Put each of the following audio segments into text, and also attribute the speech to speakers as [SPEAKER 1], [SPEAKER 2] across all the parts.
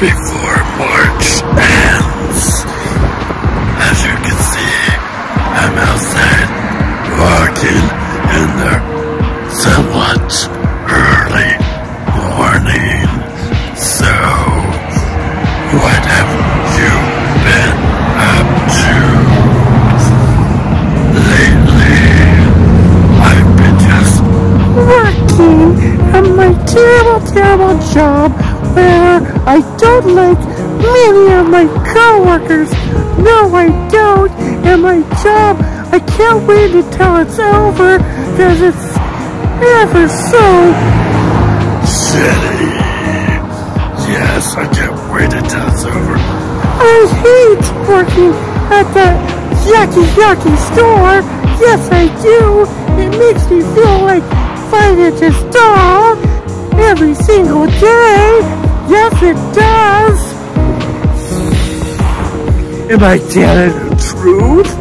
[SPEAKER 1] before March ends. As you can see, I'm outside walking in the somewhat early morning. So, what have you been up to? Lately, I've been just
[SPEAKER 2] working on my terrible, terrible job where I don't like many of my coworkers. No, I don't. And my job, I can't wait until it's over because it's ever so
[SPEAKER 1] Shitty. Yes, I can't wait until it's over. I
[SPEAKER 2] hate working at that yucky, yucky store. Yes, I do. It makes me feel like five inches tall every single day. Yes, it does. Am I telling the truth?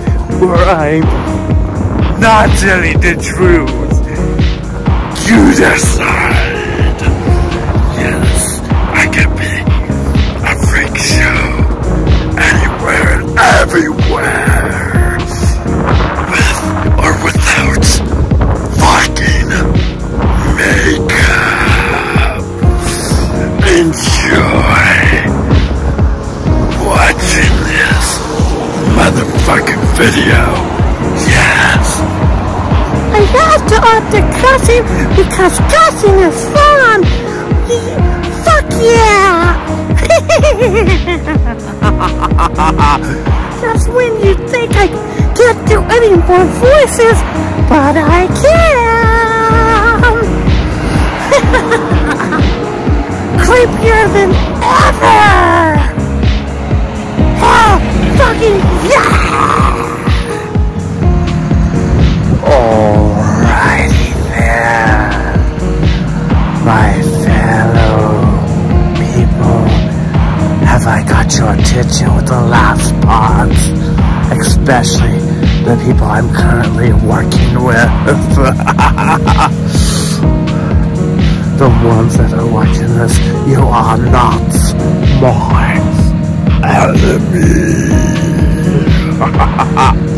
[SPEAKER 2] Or I'm not telling the truth? You
[SPEAKER 1] motherfucking video. Yes.
[SPEAKER 2] I have to opt to cussing because cussing is fun. Fuck yeah! That's when you think I can't do any more voices, but I can. Creepier than the last part? Especially the people I'm currently working with. the ones that are watching this, you are not my enemy.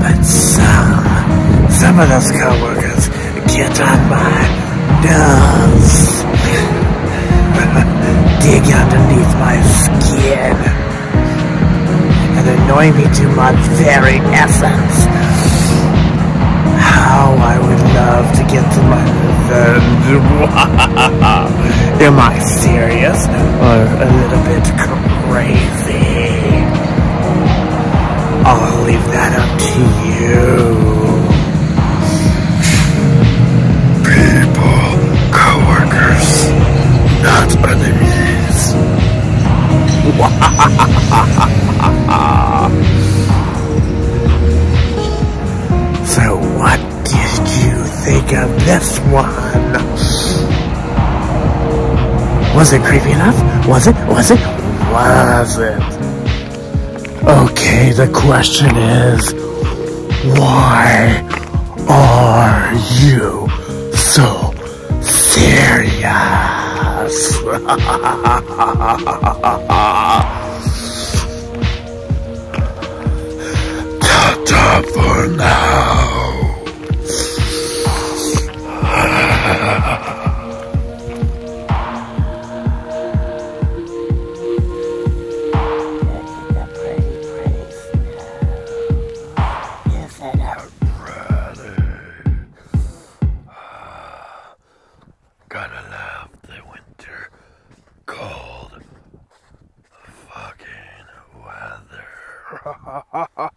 [SPEAKER 2] But some, some of those coworkers get on my nerves. Dig annoy me to my very essence. How I would love to get to my revenge. Am I serious or a little bit crazy? I'll leave that up to you. This one? Was it creepy enough? Was it? Was it? Was it? Okay, the question is, why are you so serious?
[SPEAKER 1] Ta-ta for now. Winter cold fucking weather.